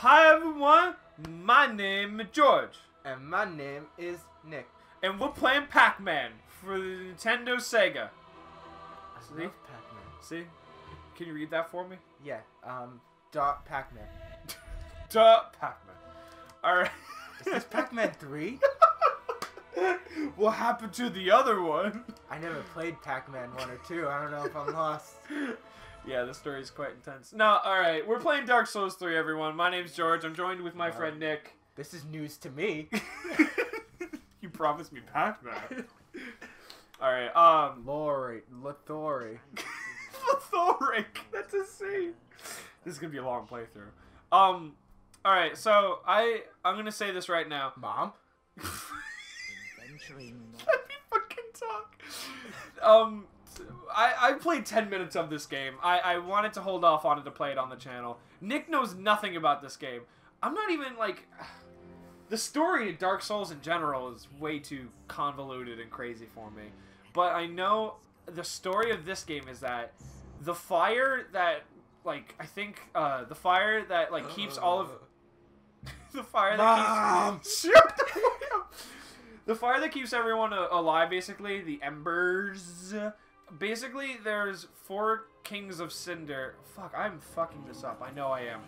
Hi everyone, my name is George, And my name is Nick. and we're playing Pac-Man for the Nintendo Sega. I See? love Pac-Man. See? Can you read that for me? Yeah, um, dot Pac-Man. dot Pac-Man. Alright. Is this Pac-Man 3? what happened to the other one? I never played Pac-Man 1 or 2. I don't know if I'm lost. yeah, the story is quite intense. No, alright, we're playing Dark Souls 3, everyone. My name's George. I'm joined with my Wow. friend Nick. This is news to me. you promised me Pac-Man. Alright, um... Lori, Lathori. Thoric. That's insane. This is gonna be a long playthrough. Um, all right. So I I'm gonna say this right now. Mom? Let me fucking talk. Um, I I played ten minutes of this game. I I wanted to hold off on it to play it on the channel. Nick knows nothing about this game. I'm not even like. The story of Dark Souls in general is way too convoluted and crazy for me. But I know the story of this game is that the fire that like I think uh the fire that like keeps all of the fire that Mom! keeps the fuck up. the fire that keeps everyone alive basically the embers basically there's four kings of cinder. Fuck i'm fucking this up. I know i am.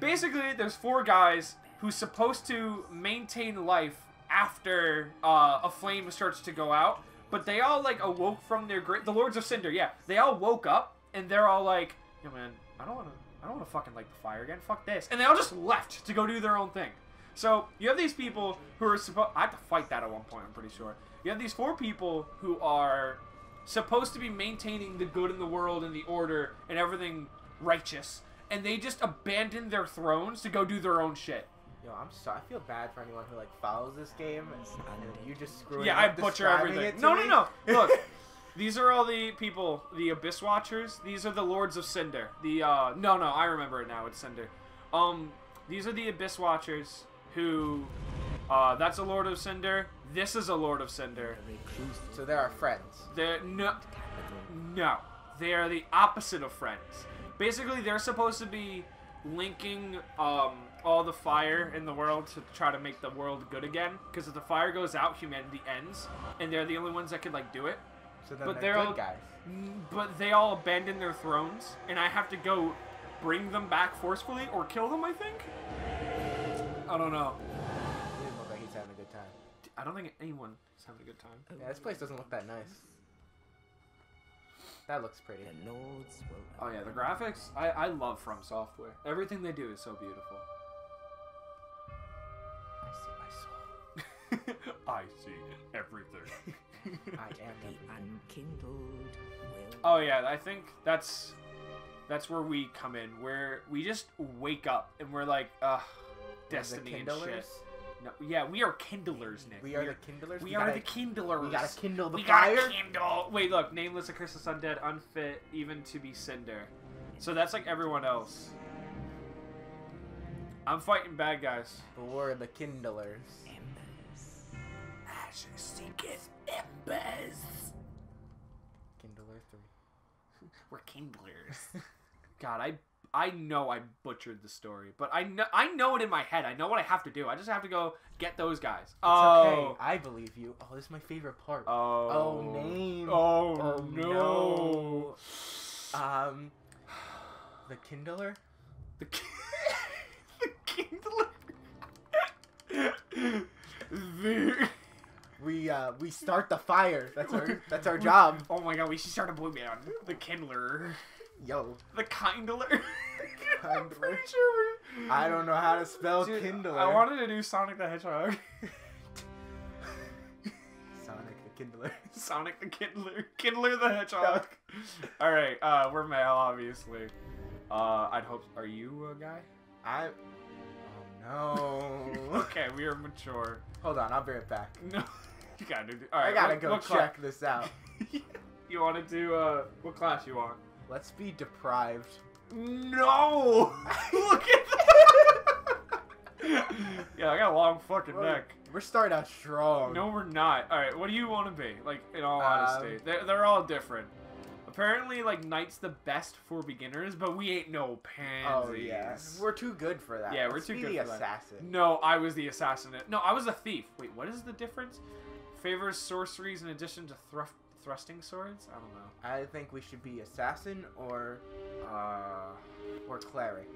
Basically there's four guys who's supposed to maintain life after uh, a flame starts to go out but they all like awoke from their great the lords of cinder yeah. They all woke up and they're all like yo man i don't want to i don't want to fucking light the fire again. Fuck this. And they all just left to go do their own thing. So you have these people who are supposed i have to fight that at one point i'm pretty sure. You have these four people who are supposed to be maintaining the good in the world and the order and everything righteous and they just abandon their thrones to go do their own shit Yo, I'm sorry. I feel bad for anyone who like follows this game and you just screwing yeah, I butcher everything. to No, no, no. Look, these are all the people, the Abyss Watchers. These are the Lords of Cinder. The uh, no, no, I remember it now. It's Cinder. Um, these are the Abyss Watchers who, uh, that's a Lord of Cinder. This is a Lord of Cinder. So they're our friends. They're no, no, they are the opposite of friends. Basically, they're supposed to be linking um all the fire in the world to try to make the world good again. Because if the fire goes out, humanity ends, and they're the only ones that could like do it. So then But they're, they're good all- guys. Mm, But they all abandon their thrones, and I have to go bring them back forcefully or kill them. I think. I don't know. I don't think anyone is having a good time. Yeah, this place doesn't look that nice. That looks pretty. The lords will. Oh yeah, the graphics. I I love From Software. Everything they do is so beautiful. I see my soul. I see everything. I am The unkindled will. oh yeah, I think that's that's where we come in. Where we just wake up and we're like, ugh, destiny and shit. No, yeah, we are kindlers, Nick. We are the kindlers. we, We are the kindlers. We gotta kindle the we fire. gotta kindle. Wait, look, nameless, accursed, undead, unfit, even to be cinder. So that's like everyone else. I'm fighting bad guys. But we're the kindlers. Embers. Ashes seeketh embers. Kindler three. We're kindlers. God, I I know I butchered the story, but I know I know it in my head. I know what I have to do. I just have to go get those guys. It's oh. okay. I believe you. Oh, this is my favorite part. Oh. Oh, name. Oh, Oh, no. Um, the kindler. The, ki- the kindler. the We uh we start the fire. That's our that's our job. Oh my god, we should start a boy band. The kindler. Yo, The kindler. I'm Kindler. pretty sure we- I don't know how to spell Dude, kindler. I wanted to do Sonic the Hedgehog. Sonic the kindler. Sonic the Kindler. Kindler the Hedgehog. Alright, uh, we're male, obviously. Uh, I'd hope. Are you a guy? I. Oh no. Okay, we are mature. Hold on, I'll be right back. No. You gotta do. Alright, I gotta what- go what check this out. you wanna do, uh, what class you want? Let's be deprived. No! Look at that! yeah, I got a long fucking We're- neck. We're starting out strong. No, we're not. Alright, what do you want to be? Like, in all Um, honesty. They're, they're all different. Apparently, like Knight's the best for beginners, but we ain't no pansies. Oh yeah, we're too good for that. Yeah, we're too be good the for that. assassin. No, I was the assassin. No, I was a thief. Wait, what is the difference? Favors sorceries in addition to thrust thrusting swords. I don't know. I think we should be assassin or Uh, or cleric.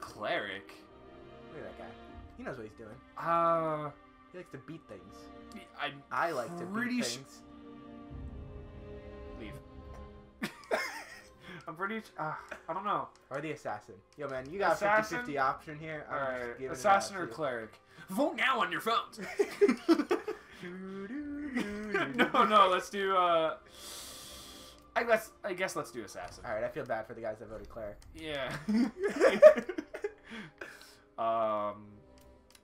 cleric. Look at that guy. He knows what he's doing. Uh, He likes to beat things. I I like to beat things. leave. I'm pretty. Uh, I don't know. Or the assassin. Yo, man, you got Assassin? a 50-50 option here. I'm All right, assassin or cleric? Vote now on your phones. no, no. Let's do. Uh, I guess. I guess let's do assassin. All right, I feel bad for the guys that voted cleric. Yeah. um,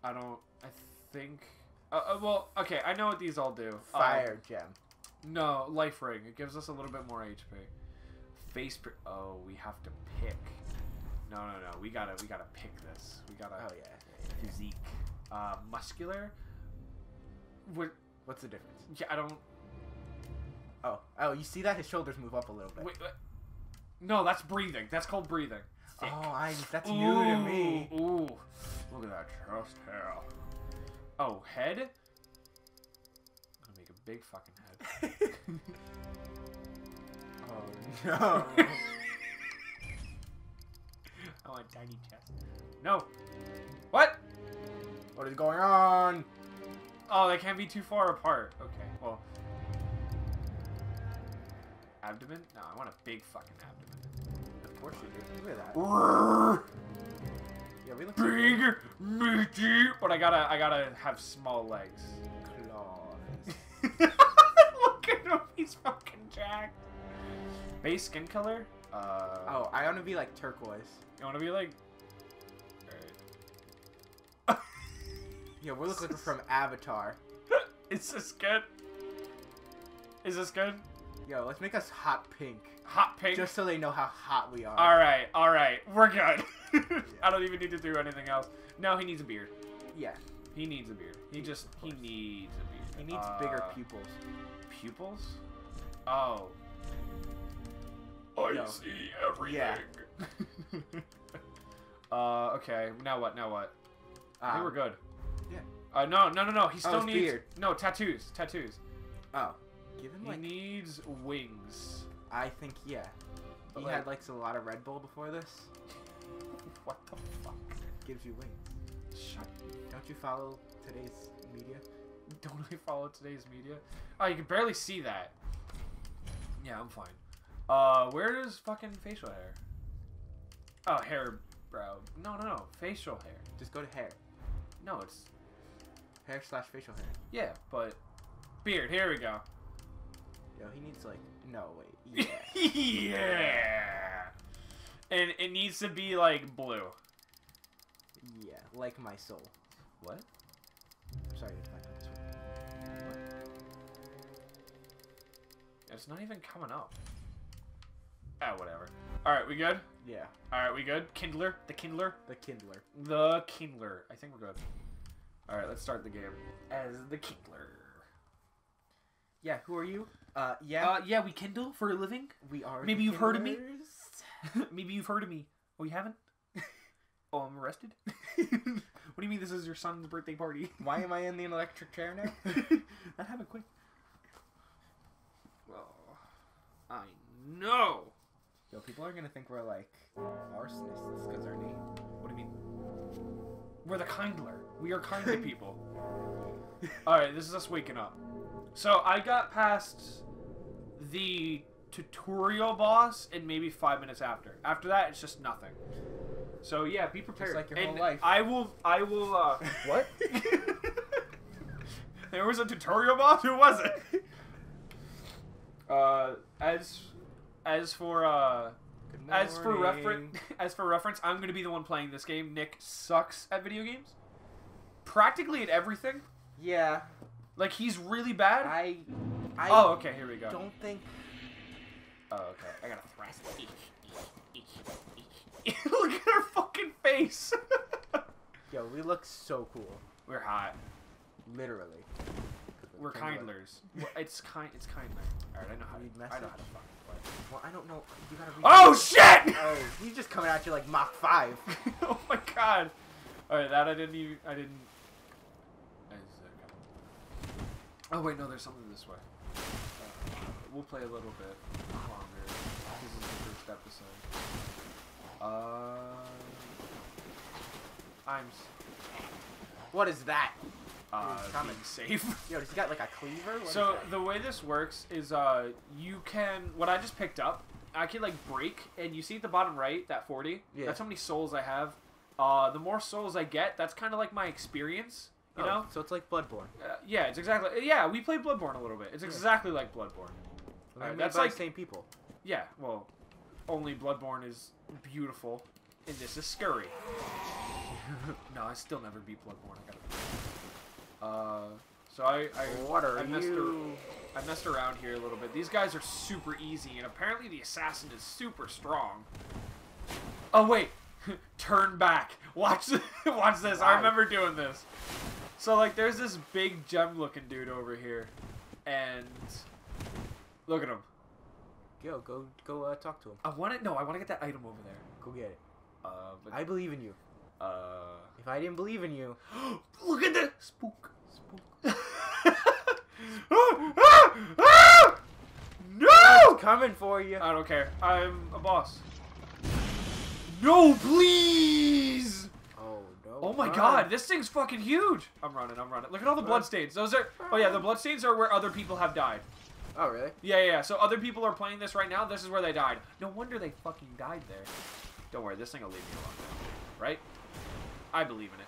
I don't. I think. Uh, uh, well, okay. I know what these all do. Um, Fire gem. no, life ring. It gives us a little bit more HP. Face. Pr- oh, we have to pick. No, no, no. We gotta. We gotta pick this. We gotta. Oh yeah. Physique. Uh, muscular. What? What's the difference? Yeah, I don't. Oh, oh, you see that his shoulders move up a little bit. Wait, wait. No, that's breathing. That's called breathing. Oh, I that's new to me. Ooh, Ooh, look at that chest hair. Oh, head. I'm gonna make a big fucking head. Oh, oh no. I want tiny chest. No. What? what is going on? Oh, they can't be too far apart. Okay, well. Abdomen? No, I want a big fucking abdomen. Of course you do. Look at that. Yeah, we look Big, good. meaty, but I gotta, I gotta have small legs. claws. Look at him, he's fucking jacked. Base skin color? Uh, Oh, I want to be like turquoise. you wanna be like... Yeah, we're looking from Avatar. Is this good? Is this good? Yo, let's make us hot pink, Hot pink? just so they know how hot we are. Alright, alright, we're good. I don't even need to do anything else. No, he needs a beard. Yeah, He needs a beard. He just, he needs a beard. he needs bigger Uh, pupils. Pupils? Oh. I No. see everything. Yeah. uh, okay. Now what? Now what? I think Um, we're good. Uh, no, no, no, no. He still his needs beard. no tattoos. Tattoos. Oh, give him He like. needs wings. I think yeah. But, He like- had like a lot of Red Bull before this. What the fuck? Gives you wings. Shut. Don't you follow today's media? Don't I follow today's media? Oh, you can barely see that. Yeah, I'm fine. Uh, where is fucking facial hair? Oh, hair, brow. No, no, no. Facial hair. Just go to hair. No, it's Hair slash facial hair. yeah, but beard. Here we go. Yo, he needs like no wait. Yeah. yeah. And it needs to be like blue. yeah, like my soul. What? I'm sorry. if I put this one. It's not even coming up. Ah, whatever. All right, we good? Yeah, All right, we good? Kindler, the Kindler, the Kindler. the Kindler. I think we're good. All right, let's start the game as the Kindler. Yeah, who are you? Uh, yeah, Uh, yeah, we kindle for a living. we are. maybe you've heard of me? Maybe you've heard of me. Oh, you haven't? oh, I'm arrested. what do you mean this is your son's birthday party? Why am I in the electric chair now? that happened quick. Well, I know. Yo, people are gonna think we're like arsonists because our name. What do you mean? We're the kindler. We are kind to people. Alright, this is us waking up. So I got past the tutorial boss and maybe five minutes after. After that, it's just nothing. So yeah, be prepared. like your and whole life. I will. I will. uh... What? there was a tutorial boss. Who was it? Uh, as as for uh, as for reference, as for reference, I'm gonna be the one playing this game. Nick sucks at video games, practically at everything. Yeah, Like he's really bad. I. I oh, okay. Here we go. don't think. Oh, okay. I gotta thrust. Look at her fucking face. Yo, we look so cool. We're hot. Literally. We're kindlers. Well, it's kind. It's kindler. All right, I know how. To, Read I know how to fucking play. Well, I don't know. You gotta read. Oh shit! Oh, he's just coming at you like Mach five. oh my god! All right, that I didn't even. I didn't. Oh wait, no. There's something this way. Uh, we'll play a little bit longer. This is the first episode. Uh, I'm What is that? Uh, being safe. Yo, he's got like a cleaver. What So the way this works is, uh, you can what I just picked up. I can like break, and you see at the bottom right that forty. Yeah. That's how many souls I have. Uh, the more souls I get, that's kind of like my experience. You Oh, know? so it's like Bloodborne. Uh, yeah, it's exactly. Yeah, we played Bloodborne a little bit. It's Yeah. exactly like Bloodborne. That's like- the same people. Yeah, well, only Bloodborne is beautiful, and this is scurry. no, I still never beat Bloodborne. I gotta. Uh, so I I, What are I messed you? I messed around here a little bit. These guys are super easy, and apparently the assassin is super strong. Oh wait, turn back. Watch this. Watch this. I remember doing this. So like, there's this big gem-looking dude over here, and look at him. Yo, go go uh, talk to him. I want to no. I want to get that item over there. Go get it. Uh, but I believe in you. Uh, If I didn't believe in you, look at the spook. spook. No! Coming for you. I don't care. I'm a boss. No, please! oh no. Oh my Run. god, this thing's fucking huge! I'm running, I'm running. Look at all the Run. bloodstains. Those are. Oh yeah, the bloodstains are where other people have died. Oh really? Yeah, yeah, yeah. So other people are playing this right now. This is where they died. No wonder they fucking died there. Don't worry, this thing will leave me alone. Right? I believe in it.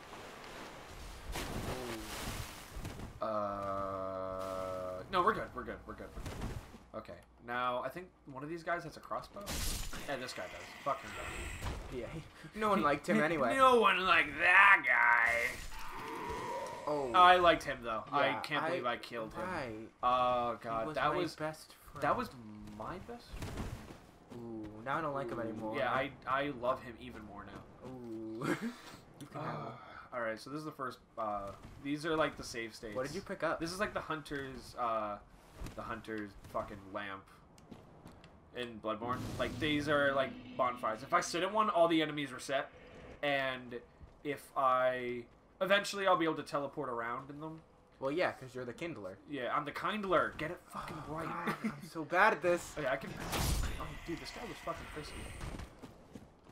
Uh, no, we're good. We're good. We're good. We're good. Okay. Now I think one of these guys has a crossbow. Yeah, this guy does. Fucking does. Yeah. No one liked him anyway. No one liked that guy. Oh. I liked him though. I can't believe I killed him. Right. Oh god, was that my was best friend. that was my best. Ooh, now I don't like him anymore. Yeah, I I love him even more now. Ooh. you can have him. all right, so this is the first. Uh, these are like the save states. What did you pick up? This is like the hunter's, uh, the hunter's fucking lamp in Bloodborne. Like these are like bonfires. If I sit in one, all the enemies reset, and if I eventually I'll be able to teleport around in them. Well, yeah, because you're the kindler. Yeah, I'm the kindler. Get it fucking right. God, I'm so bad at this. Oh yeah, I can. Oh dude, this guy was fucking frisky.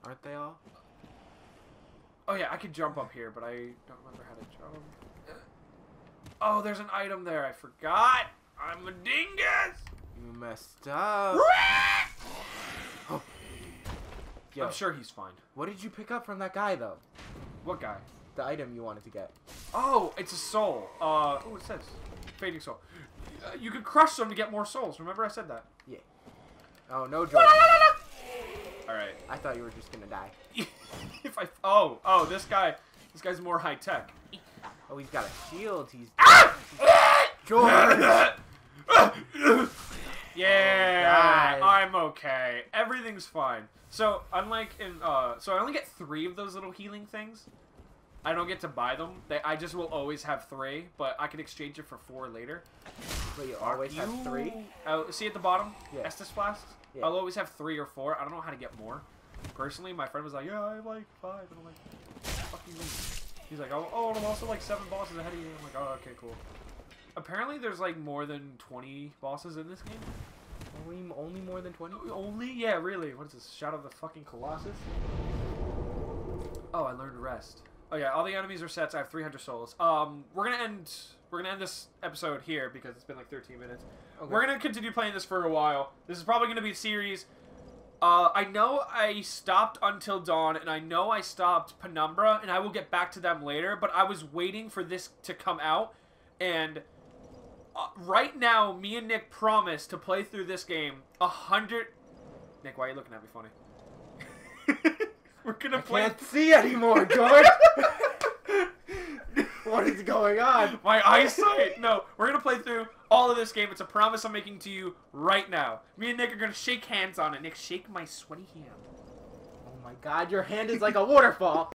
Aren't they all? Oh yeah, I could jump up here, but I don't remember how to jump. Oh, there's an item there. I forgot. I'm a dingus. You messed up. Yo, I'm sure he's fine. what did you pick up from that guy though? What guy? The item you wanted to get. Oh, it's a soul. Uh, oh, it says fading soul. Uh, you could crush them to get more souls. Remember I said that. Yeah. Oh no, George. All right. I thought you were just gonna die. if I oh oh this guy this guy's more high tech. Oh, he's got a shield. He's George. yeah, God. I'm okay. Everything's fine. So unlike in uh, so I only get three of those little healing things. I don't get to buy them. They, I just will always have three, but I can exchange it for four later. But you always have You- three. Oh, see at the bottom, Yeah. Estus flasks. Yeah. I'll always have three or four. I don't know how to get more. Personally, my friend was like, "Yeah, I have like five. and I'm like, "Fucking." me." He's like, "Oh, oh, and I'm also like seven bosses ahead of you." I'm like, "Oh, okay, cool." Apparently, there's like more than 20 bosses in this game. Only, only more than twenty. Only? Yeah, really. What is this? Shadow of the fucking Colossus? Oh, I learned rest. Oh yeah, all the enemies are sets. I have 300 souls. Um, we're gonna end. We're gonna end this episode here because it's been like 13 minutes. Okay. We're gonna continue playing this for a while. This is probably gonna be a series. Uh, I know I stopped Until Dawn, and I know I stopped Penumbra, and I will get back to them later. But I was waiting for this to come out, and uh, right now, me and Nick promised to play through this game a hundred. Nick, why are you looking at me funny? We're gonna I play. can't see anymore, George. what is going on? My eyesight. No, we're gonna play through all of this game. It's a promise I'm making to you right now. Me and Nick are gonna shake hands on it. Nick, shake my sweaty hand. Oh my God, your hand is like a waterfall.